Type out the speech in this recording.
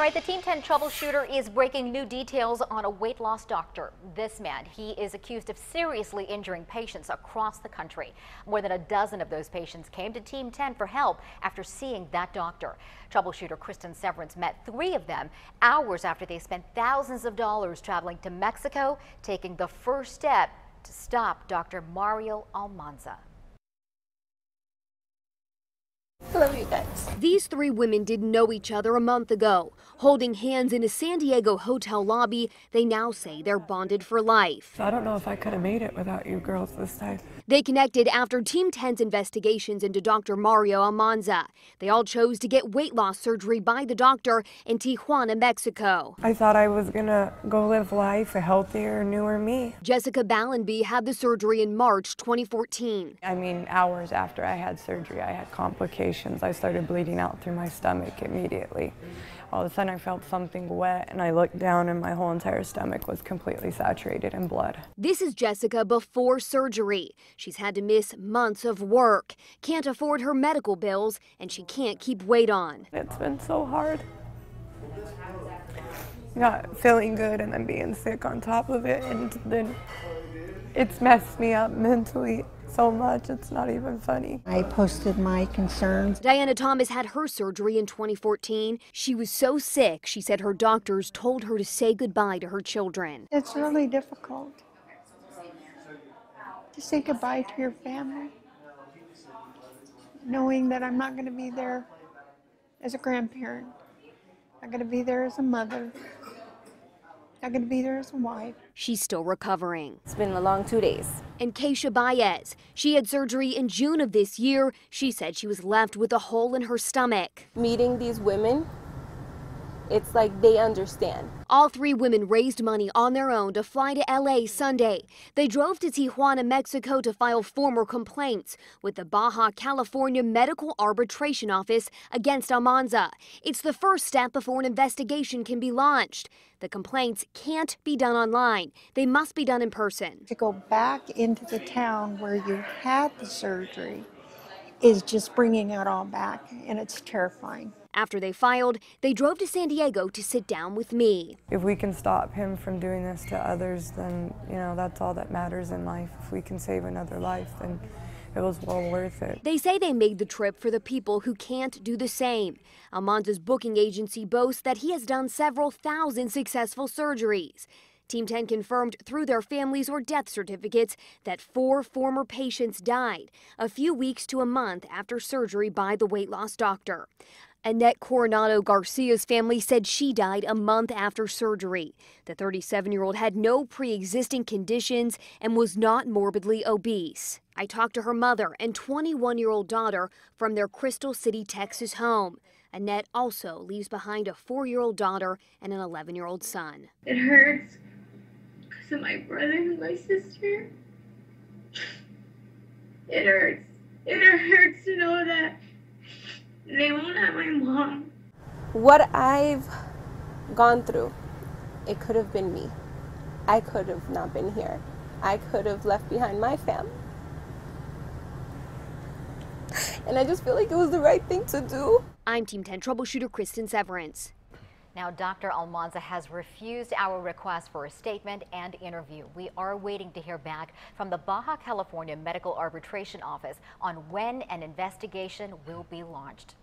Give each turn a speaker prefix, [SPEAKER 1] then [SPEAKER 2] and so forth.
[SPEAKER 1] All right, the Team 10 troubleshooter is breaking new details on a weight loss doctor. This man, he is accused of seriously injuring patients across the country. More than a dozen of those patients came to Team 10 for help after seeing that doctor. Troubleshooter Kristen Severance met three of them hours after they spent thousands of dollars traveling to Mexico, taking the first step to stop Dr. Mario Almanza.
[SPEAKER 2] I love you guys.
[SPEAKER 3] These three women didn't know each other a month ago. Holding hands in a San Diego hotel lobby, they now say they're bonded for life.
[SPEAKER 4] I don't know if I could have made it without you girls this time.
[SPEAKER 3] They connected after Team 10's investigations into Dr. Mario Almanza. They all chose to get weight loss surgery by the doctor in Tijuana, Mexico.
[SPEAKER 4] I thought I was gonna go live life a healthier, newer me.
[SPEAKER 3] Jessica Ballenby had the surgery in March 2014.
[SPEAKER 4] I mean, hours after I had surgery, I had complications. I started bleeding out through my stomach immediately. All of a sudden, I felt something wet, and I looked down, and my whole entire stomach was completely saturated in blood.
[SPEAKER 3] This is Jessica before surgery. She's had to miss months of work, can't afford her medical bills, and she can't keep weight on.
[SPEAKER 4] It's been so hard. Not feeling good and then being sick on top of it, and then it's messed me up mentally so much, it's not even funny.
[SPEAKER 5] I posted my concerns.
[SPEAKER 3] Diana Thomas had her surgery in 2014. She was so sick, she said her doctors told her to say goodbye to her children.
[SPEAKER 5] It's really difficult to say goodbye to your family, knowing that I'm not going to be there as a grandparent, I'm going to be there as a mother, I'm going to be there as a wife.
[SPEAKER 3] She's still recovering.
[SPEAKER 2] It's been a long two days.
[SPEAKER 3] And Keisha Baez, she had surgery in June of this year. She said she was left with a hole in her stomach.
[SPEAKER 2] Meeting these women, it's like they understand.
[SPEAKER 3] All three women raised money on their own to fly to LA Sunday. They drove to Tijuana, Mexico to file formal complaints with the Baja California Medical Arbitration Office against Almanza. It's the first step before an investigation can be launched. The complaints can't be done online. They must be done in person.
[SPEAKER 5] To go back into the town where you had the surgery is just bringing it all back, and it's terrifying.
[SPEAKER 3] After they filed, they drove to San Diego to sit down with me.
[SPEAKER 4] If we can stop him from doing this to others, then, you know, that's all that matters in life. If we can save another life, then it was well worth it.
[SPEAKER 3] They say they made the trip for the people who can't do the same. Almanza's booking agency boasts that he has done several thousand successful surgeries. Team 10 confirmed through their families or death certificates that four former patients died a few weeks to a month after surgery by the weight loss doctor. Annette Coronado Garcia's family said she died a month after surgery. The 37 year old had no pre existing conditions and was not morbidly obese. I talked to her mother and 21 year old daughter from their Crystal City, Texas home. Annette also leaves behind a four year old daughter and an 11 year old son.
[SPEAKER 6] It hurts because of my brother and my sister. It hurts. It hurts to know that they won't have my mom.
[SPEAKER 2] What I've gone through, it could have been me. I could have not been here. I could have left behind my family. And I just feel like it was the right thing to do.
[SPEAKER 3] I'm Team 10 troubleshooter Kristen Severance.
[SPEAKER 1] Now, Dr. Almanza has refused our request for a statement and interview. We are waiting to hear back from the Baja California Medical Arbitration Office on when an investigation will be launched.